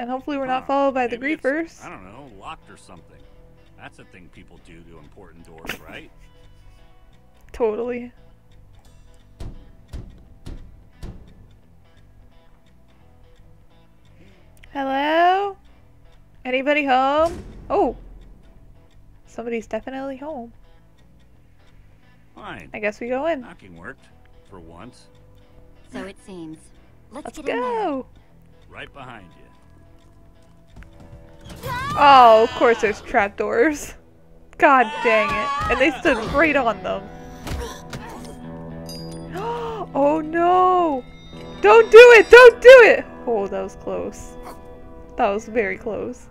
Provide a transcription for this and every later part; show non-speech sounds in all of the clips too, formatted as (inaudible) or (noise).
And hopefully we're not followed by the maybe griefers. I don't know, locked or something. That's a thing people do to important doors, (laughs) right? Totally. Hello? Anybody home? Oh. Somebody's definitely home. Fine. I guess we go in. Knocking worked. For once. So it seems. Let's, Let's get in there. go. Right behind you. Oh, of course there's trapdoors. God dang it. And they stood right on them. (gasps) Oh no! Don't do it! Don't do it! Oh, that was close. That was very close.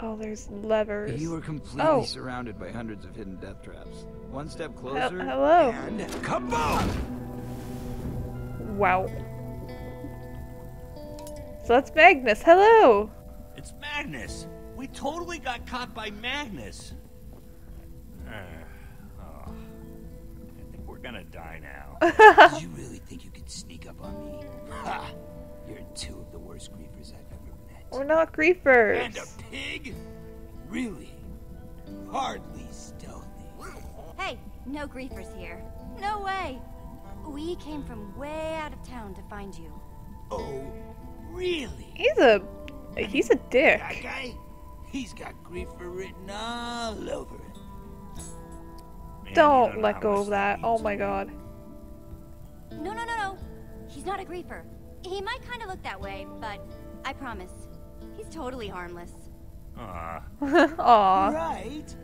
Oh, there's levers. You are completely Oh. surrounded by hundreds of hidden death traps. One step closer. hello. And kaboom! Wow. So that's Magnus. Hello! It's Magnus! We totally got caught by Magnus! Uh, oh. I think we're gonna die now. (laughs) Did you really think you could sneak up on me? Ha! You're two of the worst griefers I've ever met. We're not griefers. And a pig? Really? Hardly stealthy. Hey, no griefers here. No way. We came from way out of town to find you. Oh, really? He's a he's a dick. That guy? He's got griefer written all over him. Man, you Don't let go of that. Oh my god. No, no, no, no. He's not a griefer. He might kind of look that way, but I promise, he's totally harmless. Aw, (laughs) Aw. Right.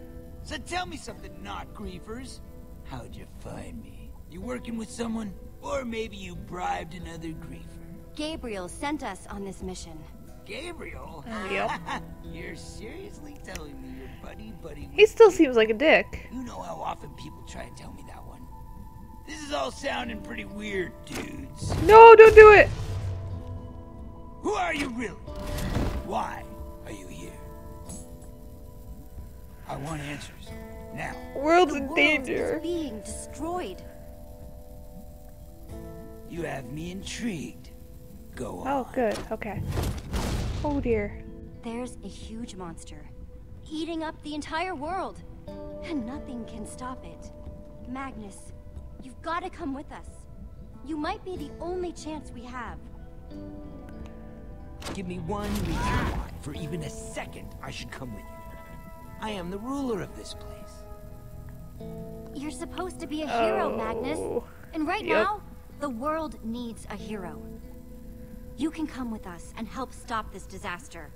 So tell me something, not griefers. How'd you find me? You working with someone? Or maybe you bribed another griefer? Gabriel sent us on this mission. Gabriel? Uh, yep. (laughs) You're seriously telling me your buddy buddy He still seems like a dick. You know how often people try and tell me that one. This is all sounding pretty weird, dudes. No, don't do it. Who are you really? Why are you here? I want answers. Now. World's The in world danger. is being destroyed. You have me intrigued. Go oh, on. Oh, good. Okay. Oh dear. There's a huge monster, eating up the entire world, and nothing can stop it. Magnus, you've got to come with us. You might be the only chance we have. Give me one reason why, for even a second, I should come with you. I am the ruler of this place. You're supposed to be a hero, Magnus. Oh. And right Yep. now, the world needs a hero. You can come with us and help stop this disaster.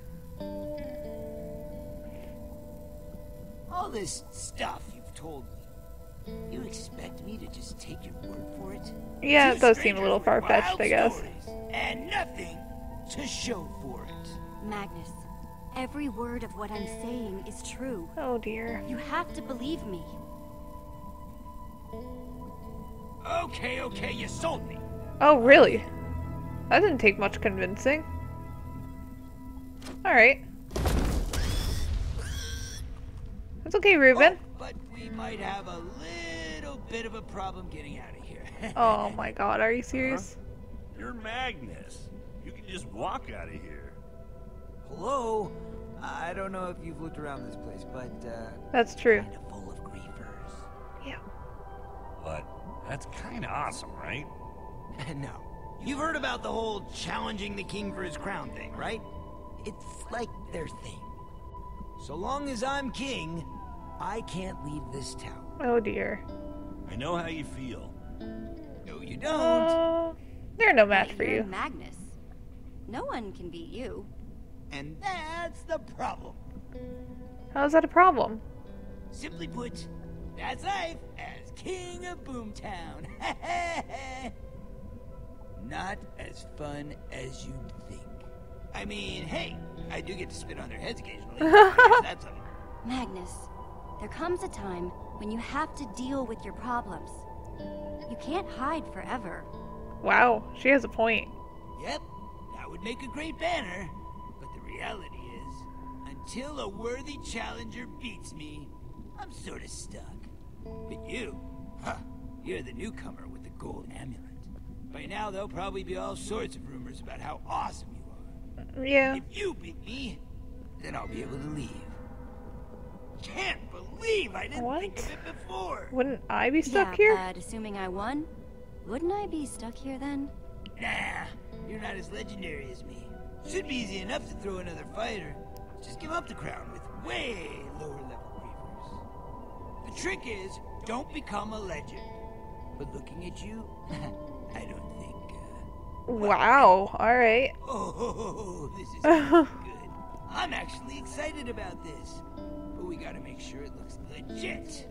All this stuff you've told me. You expect me to just take your word for it? Yeah, Two it does seem a little far-fetched, I guess. And nothing to show for it. Magnus, every word of what I'm saying is true. Oh dear. You have to believe me. Okay, okay, you sold me. Oh really? That didn't take much convincing. Alright. That's okay, Reuben. Oh, but we might have a little bit of a problem getting out of here. (laughs) Oh my god, are you serious? you're Magnus. You can just walk out of here. Hello? I don't know if you've looked around this place, but uh, That's true. Kinda full of griefers. Yeah. But that's kinda awesome, right? (laughs) no. You've heard about the whole challenging the king for his crown thing, right? It's like their thing. So long as I'm king, I can't leave this town. Oh dear. I know how you feel. No, you don't. Oh, they're no match for you're you. Magnus. No one can beat you. And that's the problem. How's that a problem? Simply put, that's life as king of Boomtown. (laughs) Not as fun as you'd think. I mean, hey, I do get to spit on their heads occasionally. (laughs) That's something. Magnus, there comes a time when you have to deal with your problems. You can't hide forever. Wow, she has a point. Yep, that would make a great banner. But the reality is, until a worthy challenger beats me, I'm sort of stuck. But you, huh, you're the newcomer with the gold amulet. By now, there'll probably be all sorts of rumors about how awesome you are. Yeah. If you beat me, then I'll be able to leave. Can't believe I didn't think of it before. Wouldn't I be stuck yeah, here? but assuming I won, wouldn't I be stuck here then? Nah, you're not as legendary as me. Should be easy enough to throw another fighter. Just give up the crown with way lower level griefers. The trick is, don't become a legend. But looking at you, (laughs) I don't think. Uh... Wow. Alright. (laughs) Oh, this is (laughs) gonna be good. I'm actually excited about this. But we gotta make sure it looks legit.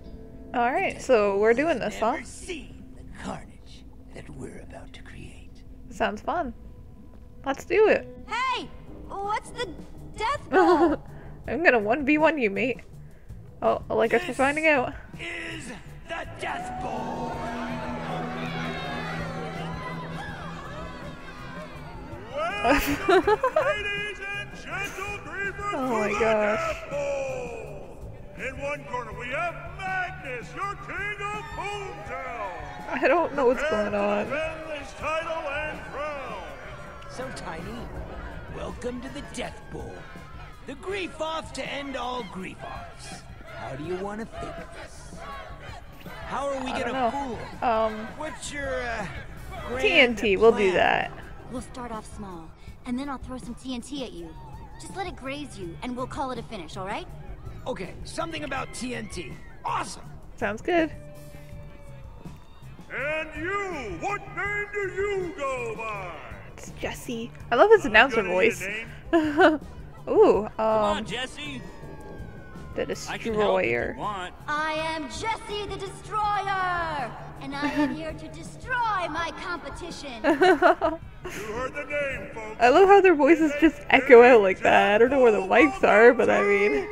Alright, so we're doing Has this, huh? Never seen the carnage that we're about to create. Sounds fun. Let's do it. Hey! What's the death (laughs) ball? I'm gonna 1v1 you, mate. Oh, I like us for finding out. Is the Death Bowl. (laughs) Oh my to the gosh. Death Bowl! In one corner we have Magnus, your king of Boomtown! I don't know what's going on. this title and crown! So tiny. Welcome to the Death Bowl. The grief off to end all grief offs. How do you want to think of this? How are we I don't gonna know. fool? Um, What's your uh, grand TNT, we'll do that. We'll start off small, and then I'll throw some TNT at you. Just let it graze you, and we'll call it a finish, alright? Okay, something about TNT. Awesome. Sounds good. And you, what name do you go by? It's Jesse. I love his announcer Gonna need a voice. name? (laughs) Ooh, Come on, um, Jesse. The I can help if Destroyer. you want. I am Jesse the Destroyer! And I am here to destroy my competition! (laughs) You heard the name, folks. I love how their voices just echo out like that. I don't know where the mics are, but I mean,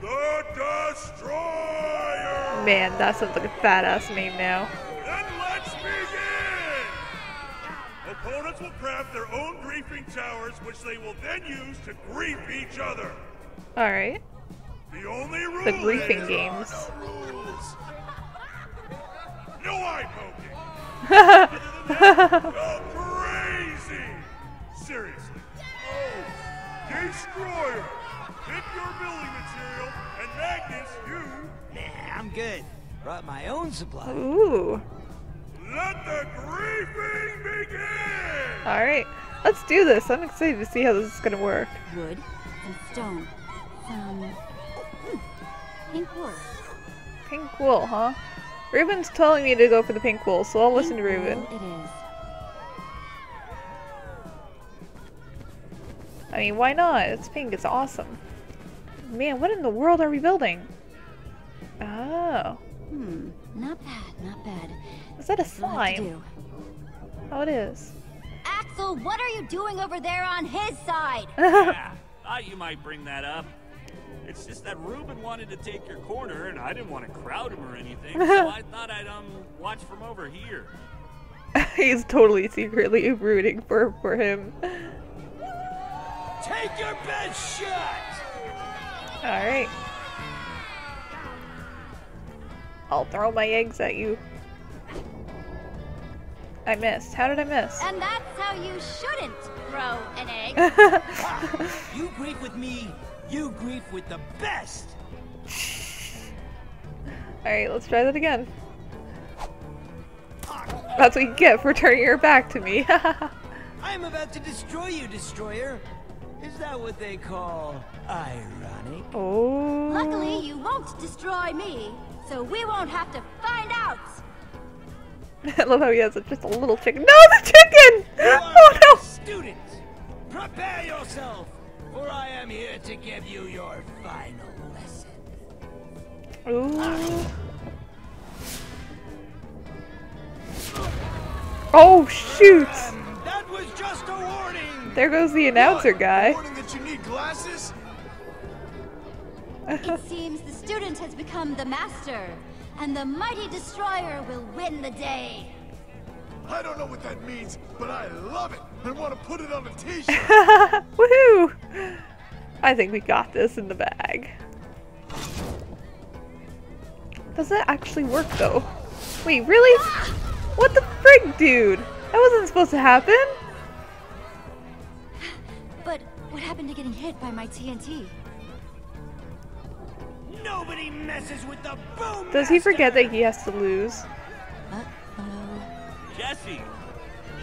The Destroyer! man, that sounds like a badass name now. Then let's begin! Opponents will craft their own griefing towers, which they will then use to grief each other. Alright. The only rule The griefing games. rules. No eye poking. Other than that, go crazy. Seriously. Oh, Destroyer, pick your building material, and Magnus, you Nah, I'm good. Brought my own supply. Ooh. let the griefing begin. Alright. Let's do this. I'm excited to see how this is gonna work. Wood, some stone, some... pink wool. Pink wool, huh? Reuben's telling me to go for the pink wool, so I'll listen to Pink Reuben. It is. I mean, why not? It's pink. It's awesome. Man, what in the world are we building? Oh. Hmm, not bad, not bad. Is that a We'll have to slime? Oh, it is. Axel, what are you doing over there on his side? Yeah, thought you might bring that up. It's just that Reuben wanted to take your corner, and I didn't want to crowd him or anything, so (laughs) I thought I'd um watch from over here. (laughs) He's totally secretly rooting for, for him. Take your best shot. Alright. I'll throw my eggs at you. I missed. How did I miss? And that's how you shouldn't throw an egg. (laughs) You grief with me. You grief with the best. Alright, let's try that again. That's what you get for turning your back to me. (laughs) I'm about to destroy you, Destroyer. Is that what they call ironic? oh. Luckily, you won't destroy me, so we won't have to find out. (laughs) I love how he has just a little chicken. No, the chicken! You (laughs) oh, are Oh my no! student. Prepare yourself, for I am here to give you your final lesson. Ooh. Oh shoot! Um, that was just a warning. There goes the announcer guy. Warning that you need glasses? (laughs) It seems the student has become the master, and the mighty destroyer will win the day. I don't know what that means, but I love it and want to put it on a (laughs) t-shirt. Woohoo! I think we got this in the bag. Does that actually work though? Wait, really? What the frig, dude? That wasn't supposed to happen. But what happened to getting hit by my TNT? Nobody messes with the boom. Does he forget master! that he has to lose? Uh-oh. Jesse!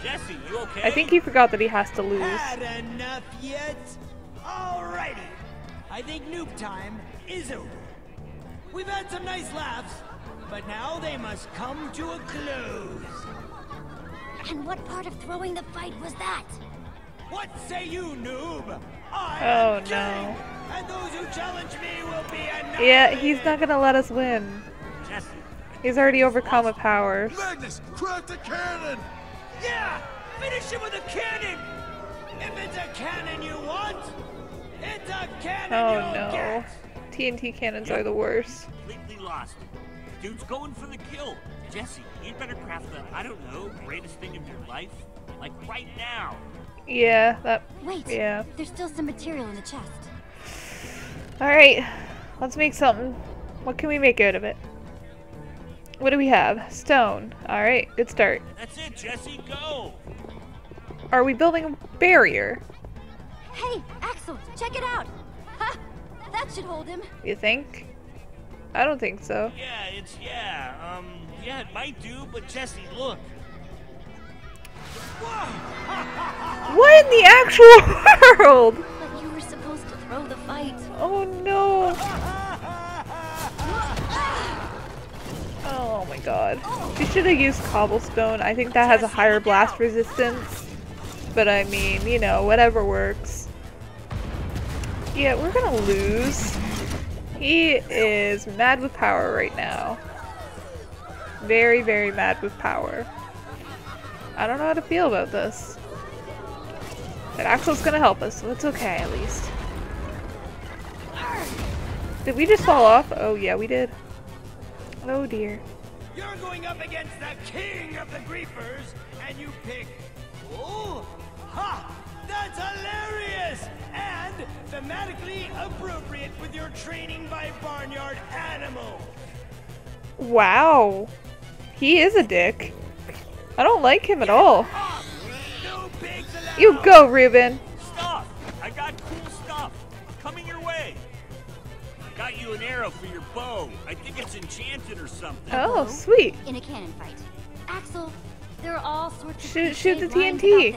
Jesse, you okay? I think he forgot that he has to lose. Had enough yet? Alrighty. I think noob time is over. We've had some nice laughs, but now they must come to a close. And what part of throwing the fight was that? What say you, noob? I Oh, am king, no. and those who challenge me will be annihilated. Yeah, he's not gonna let us win. Jesse, He's already overcome with powers. Magnus, crack the cannon! Yeah, finish it with a cannon. If it's a cannon you want, it's a cannon Oh you'll no. get. TNT cannons are the worst. completely lost. Dude's going for the kill. Jesse, you'd better craft the, I don't know, greatest thing of your life. Like right now. Yeah, that. Wait, Yeah. there's still some material in the chest. Alright, let's make something. What can we make out of it? What do we have? Stone. Alright, good start. That's it, Jesse, go! Are we building a barrier? Hey, Axel, check it out! Ha! That should hold him. You think? I don't think so. Yeah, it's, yeah, um, yeah, it might do, but Jesse, look. (laughs) What in the actual (laughs) world? But you were supposed to throw the fight. Oh no. Oh my god. We should have used cobblestone. I think that has a higher blast resistance. But I mean, you know, whatever works. Yeah, we're gonna lose. He is mad with power right now. Very, very mad with power. I don't know how to feel about this. But Axel's gonna help us, so it's okay at least. Did we just fall off? Oh yeah, we did. Oh dear. You're going up against the king of the griefers, and you pick. Oh, ha! That's hilarious and thematically appropriate with your training by barnyard animal. Wow. He is a dick. I don't like him at all. No pigs allowed. You go, Reuben. Got you an arrow for your bow. I think it's enchanted or something. Oh, sweet. In a cannon fight. Axel, there are all sorts of Shoot- shoot the TNT.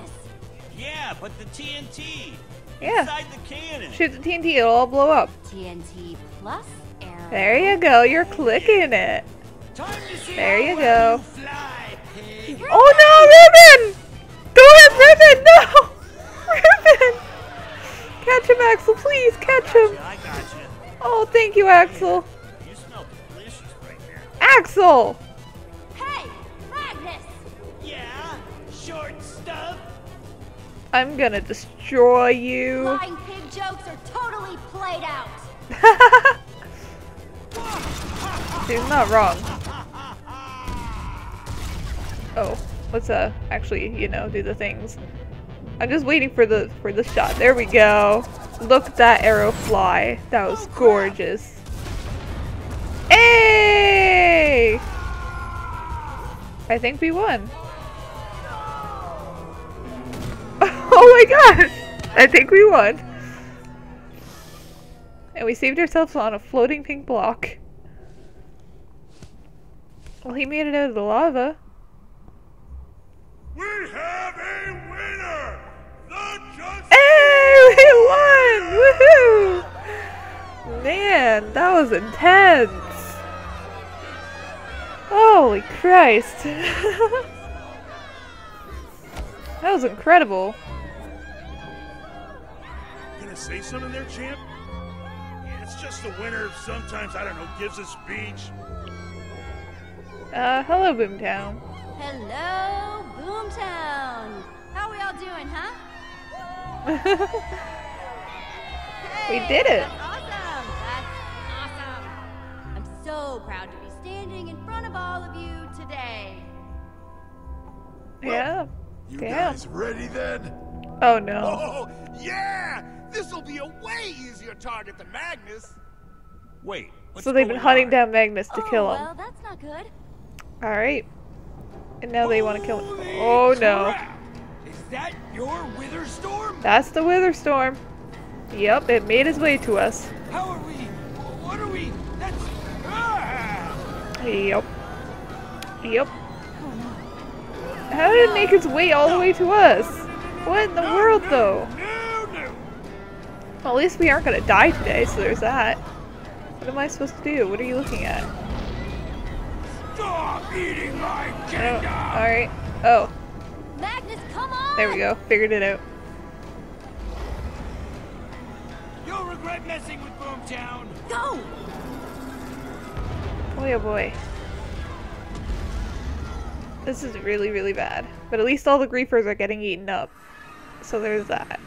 Yeah, but the TNT. Yeah. Inside the cannon. Shoot the TNT, it'll all blow up. TNT plus arrow. There you go, you're clicking it. Time to see There you go. you fly. Oh no, Reuben! Don't hit Reuben, no! (laughs) Reuben! Catch him, Axel, please, catch him. I got you. Oh, thank you, Axel. You smell delicious right now. Axel! Hey, Magnus! Yeah, short stuff. I'm gonna destroy you. Flying pig jokes are totally played out. (laughs) He's not wrong. Oh, let's uh actually, you know, do the things. I'm just waiting for the for the shot. There we go. Look at that arrow fly. That was gorgeous. Hey! I think we won. (laughs) Oh my gosh! I think we won. And we saved ourselves on a floating pink block. Well, he made it out of the lava. We have a winner! The Justice Hey, we won! Woohoo! Man, that was intense. Holy Christ. (laughs) that was incredible. Gonna say something there, champ? It's just the winner sometimes, I don't know, gives a speech. Uh, hello, Boomtown. Hello, Boomtown. How are we all doing, huh? (laughs) We did it. That's awesome. That's awesome. I'm so proud to be standing in front of all of you today. yeah. You Yeah. guys ready then? Oh no. Oh, yeah! This'll be a way easier target than Magnus. Wait. What's So they've been hunting on? down Magnus to oh, kill him. well, that's not good. Alright. And now they want to kill him. Holy Oh no. Is that your wither storm? That's the wither storm. Yep, it made its way to us. How are we? What are we? That's. Ah! Yep. Yep. How did it make its way all the way to us? What in the world, though? No, no. Well, at least we aren't gonna die today, so there's that. What am I supposed to do? What are you looking at? Stop eating my Oh, alright. Oh, Magnus, come on! there we go. Figured it out. Regret messing with Boomtown. Go! Boy, oh boy. This is really, really bad. But at least all the griefers are getting eaten up. So there's that.